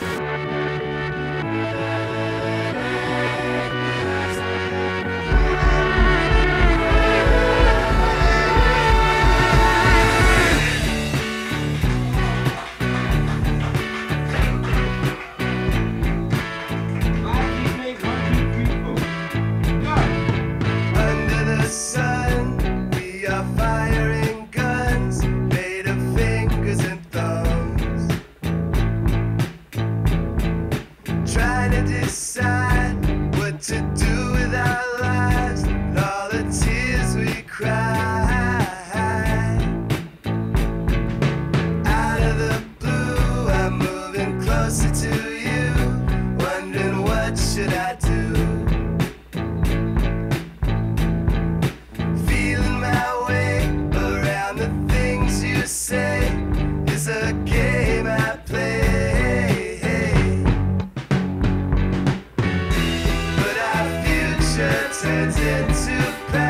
Bye. turns into pain.